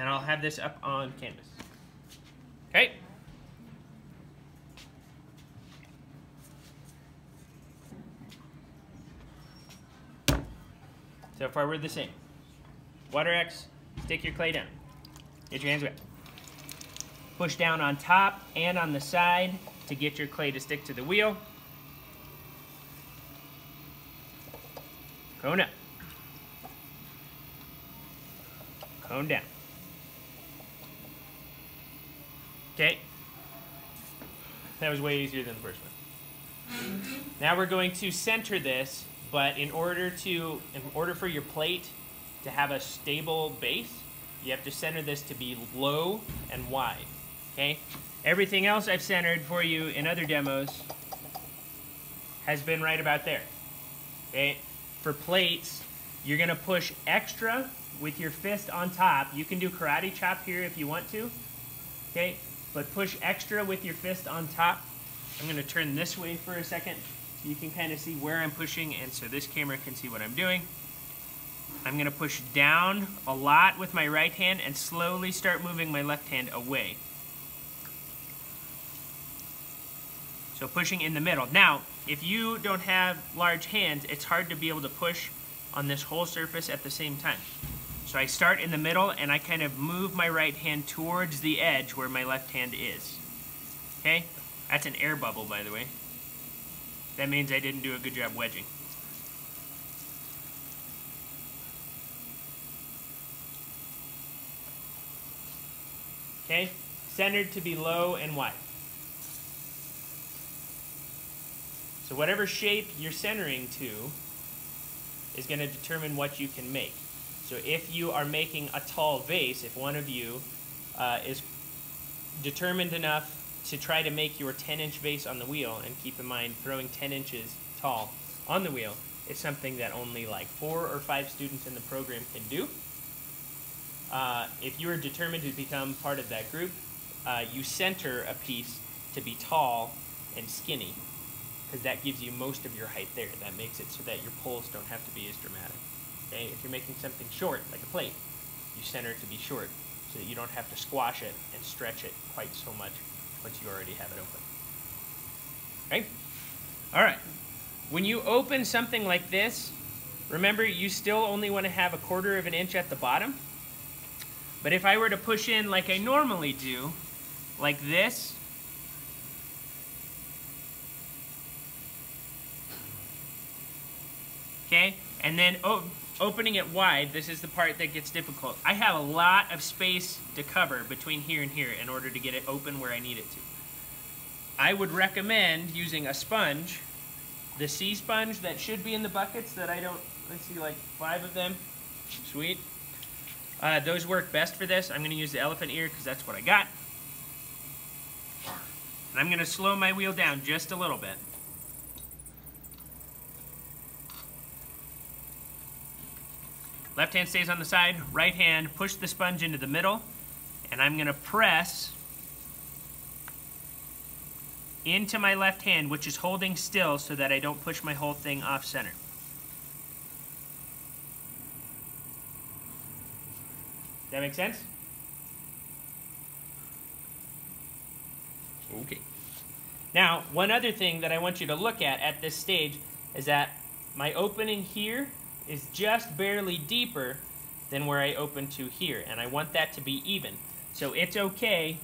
And I'll have this up on canvas. Okay. So far we're the same. Water X, stick your clay down. Get your hands wet. Push down on top and on the side to get your clay to stick to the wheel. Cone up. Cone down. Okay. That was way easier than the first one. Now we're going to center this, but in order to, in order for your plate to have a stable base, you have to center this to be low and wide. Okay? Everything else I've centered for you in other demos has been right about there. Okay? For plates, you're gonna push extra with your fist on top. You can do karate chop here if you want to. Okay? But push extra with your fist on top. I'm gonna turn this way for a second so you can kind of see where I'm pushing and so this camera can see what I'm doing. I'm gonna push down a lot with my right hand and slowly start moving my left hand away. So pushing in the middle. Now, if you don't have large hands, it's hard to be able to push on this whole surface at the same time. So I start in the middle and I kind of move my right hand towards the edge where my left hand is. Okay? That's an air bubble, by the way. That means I didn't do a good job wedging. Okay? Centered to be low and wide. So whatever shape you're centering to is going to determine what you can make. So if you are making a tall vase, if one of you uh, is determined enough to try to make your 10 inch vase on the wheel, and keep in mind throwing 10 inches tall on the wheel is something that only like four or five students in the program can do. Uh, if you are determined to become part of that group, uh, you center a piece to be tall and skinny because that gives you most of your height there. That makes it so that your pulls don't have to be as dramatic. Okay? If you're making something short, like a plate, you center it to be short so that you don't have to squash it and stretch it quite so much once you already have it open. Okay? All right. When you open something like this, remember you still only want to have a quarter of an inch at the bottom. But if I were to push in like I normally do, like this, okay, and then oh, opening it wide, this is the part that gets difficult. I have a lot of space to cover between here and here in order to get it open where I need it to. I would recommend using a sponge, the sea sponge that should be in the buckets that I don't, let's see, like five of them, sweet. Uh, those work best for this. I'm going to use the elephant ear because that's what I got. And I'm going to slow my wheel down just a little bit. Left hand stays on the side, right hand, push the sponge into the middle, and I'm gonna press into my left hand, which is holding still so that I don't push my whole thing off center. Does that make sense? Okay. Now, one other thing that I want you to look at at this stage is that my opening here is just barely deeper than where I open to here, and I want that to be even. So it's okay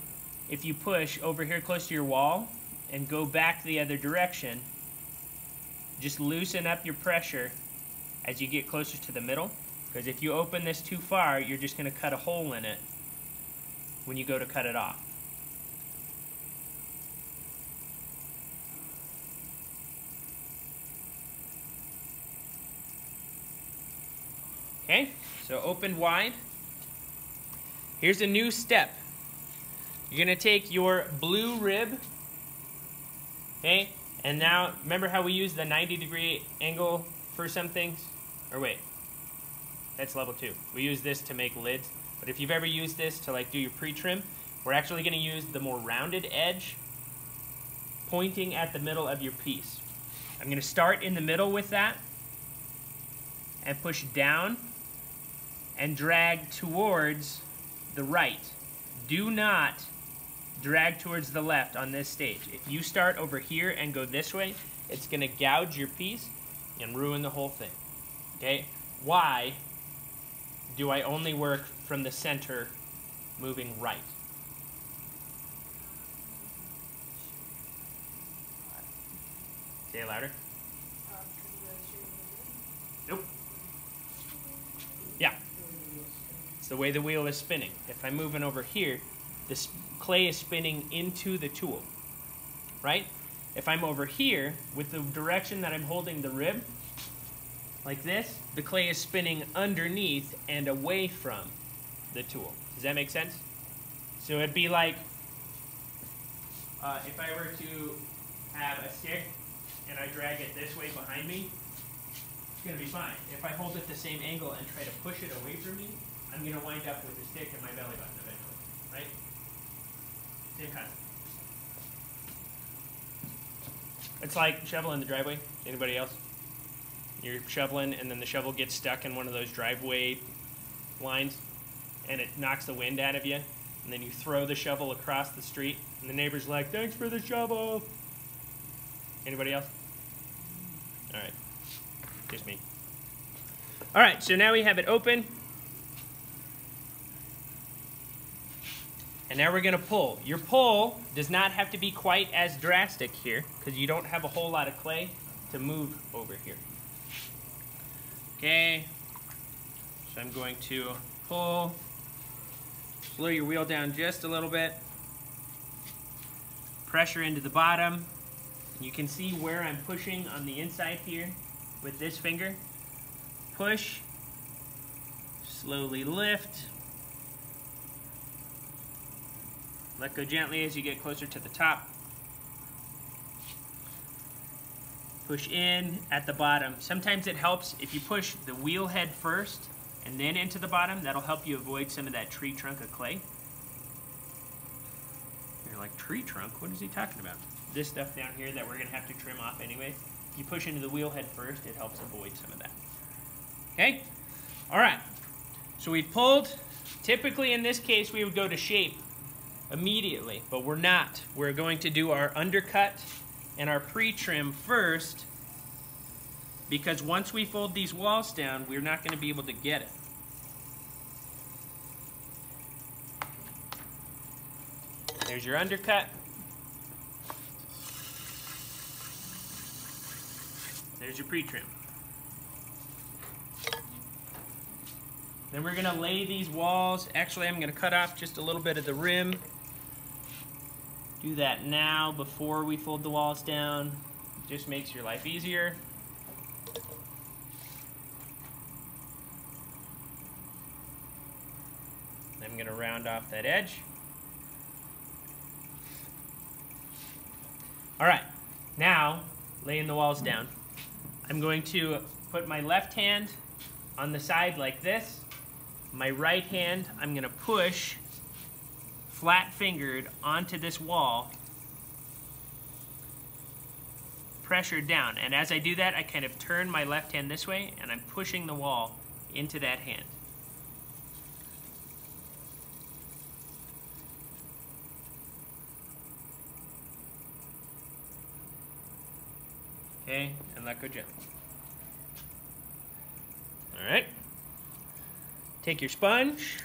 if you push over here close to your wall and go back the other direction. Just loosen up your pressure as you get closer to the middle, because if you open this too far, you're just going to cut a hole in it when you go to cut it off. Okay, so open wide. Here's a new step. You're gonna take your blue rib, okay, and now remember how we use the 90 degree angle for some things? Or wait, that's level two. We use this to make lids, but if you've ever used this to like do your pre-trim, we're actually gonna use the more rounded edge pointing at the middle of your piece. I'm gonna start in the middle with that and push down and drag towards the right. Do not drag towards the left on this stage. If you start over here and go this way, it's going to gouge your piece and ruin the whole thing. Okay? Why do I only work from the center moving right? Say louder. It's the way the wheel is spinning. If I'm moving over here, this clay is spinning into the tool, right? If I'm over here, with the direction that I'm holding the rib, like this, the clay is spinning underneath and away from the tool. Does that make sense? So it'd be like uh, if I were to have a stick and I drag it this way behind me, it's going to be fine. If I hold it the same angle and try to push it away from me, I'm going to wind up with a stick in my belly button eventually, right? Same concept. It's like shoveling the driveway. Anybody else? You're shoveling, and then the shovel gets stuck in one of those driveway lines, and it knocks the wind out of you. And then you throw the shovel across the street, and the neighbor's like, "Thanks for the shovel." Anybody else? All right, just me. All right, so now we have it open. And now we're going to pull. Your pull does not have to be quite as drastic here because you don't have a whole lot of clay to move over here. Okay, so I'm going to pull, slow your wheel down just a little bit, pressure into the bottom. You can see where I'm pushing on the inside here with this finger. Push, slowly lift, Let go gently as you get closer to the top. Push in at the bottom. Sometimes it helps if you push the wheel head first and then into the bottom. That'll help you avoid some of that tree trunk of clay. You're like, tree trunk? What is he talking about? This stuff down here that we're going to have to trim off anyway. If you push into the wheel head first, it helps avoid some of that. Okay? All right. So we pulled. Typically in this case, we would go to shape immediately, but we're not. We're going to do our undercut and our pre-trim first because once we fold these walls down, we're not going to be able to get it. There's your undercut. There's your pre-trim. Then we're going to lay these walls. Actually, I'm going to cut off just a little bit of the rim do that now before we fold the walls down. It just makes your life easier. I'm going to round off that edge. All right, now laying the walls down. I'm going to put my left hand on the side like this. My right hand, I'm going to push flat fingered onto this wall, pressure down. And as I do that, I kind of turn my left hand this way and I'm pushing the wall into that hand. Okay, and let go gently. All right. Take your sponge,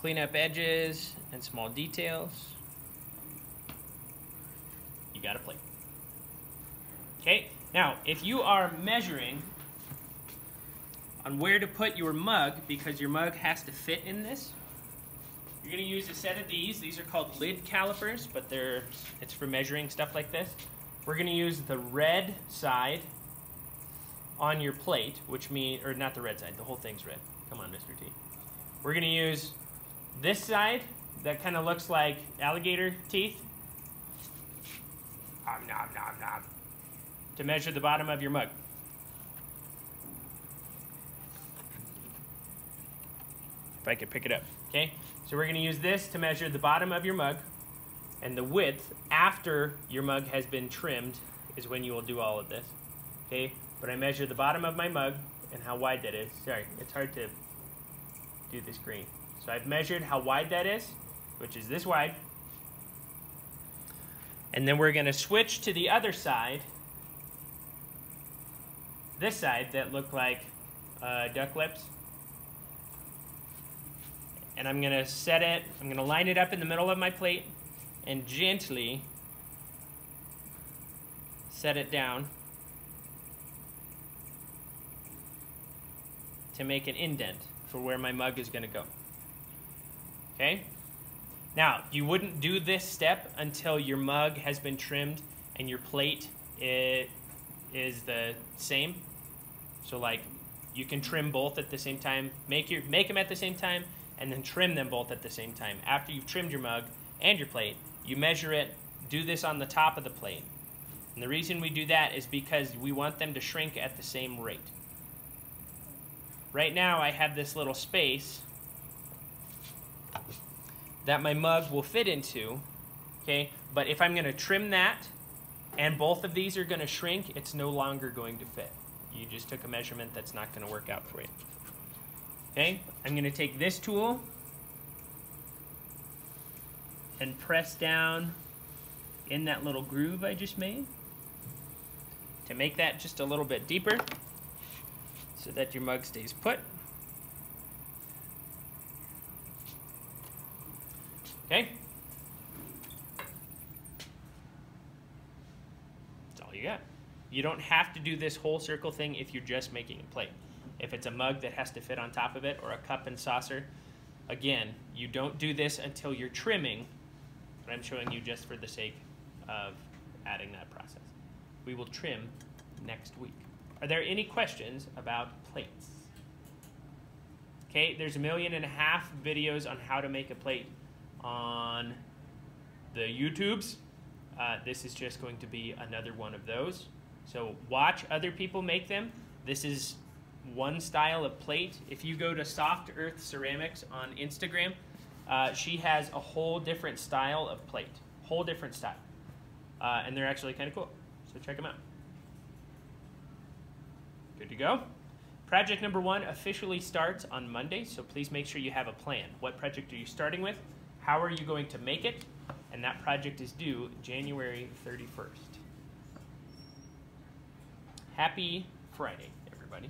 Clean up edges and small details. You got a plate. Okay, now if you are measuring on where to put your mug, because your mug has to fit in this, you're gonna use a set of these. These are called lid calipers, but they're it's for measuring stuff like this. We're gonna use the red side on your plate, which means, or not the red side, the whole thing's red. Come on, Mr. T. We're gonna use this side, that kind of looks like alligator teeth. Nom, nom, nom, nom. To measure the bottom of your mug. If I could pick it up, okay? So we're gonna use this to measure the bottom of your mug. And the width after your mug has been trimmed is when you will do all of this. Okay, but I measure the bottom of my mug and how wide that is. Sorry, it's hard to do this green. So I've measured how wide that is, which is this wide. And then we're gonna switch to the other side, this side that looked like uh, duck lips. And I'm gonna set it, I'm gonna line it up in the middle of my plate and gently set it down to make an indent for where my mug is going to go. Okay? Now, you wouldn't do this step until your mug has been trimmed and your plate it is the same. So like you can trim both at the same time, make your make them at the same time and then trim them both at the same time. After you've trimmed your mug and your plate, you measure it, do this on the top of the plate. And the reason we do that is because we want them to shrink at the same rate. Right now I have this little space that my mug will fit into, okay? But if I'm gonna trim that and both of these are gonna shrink, it's no longer going to fit. You just took a measurement that's not gonna work out for you. Okay, I'm gonna take this tool and press down in that little groove I just made to make that just a little bit deeper so that your mug stays put. Okay. That's all you got. You don't have to do this whole circle thing if you're just making a plate. If it's a mug that has to fit on top of it or a cup and saucer, again, you don't do this until you're trimming, but I'm showing you just for the sake of adding that process. We will trim next week. Are there any questions about plates? Okay, there's a million and a half videos on how to make a plate on the YouTubes. Uh, this is just going to be another one of those. So watch other people make them. This is one style of plate. If you go to Soft Earth Ceramics on Instagram, uh, she has a whole different style of plate, whole different style, uh, and they're actually kind of cool. So check them out. Good to go. Project number one officially starts on Monday, so please make sure you have a plan. What project are you starting with? How are you going to make it? And that project is due January 31st. Happy Friday, everybody.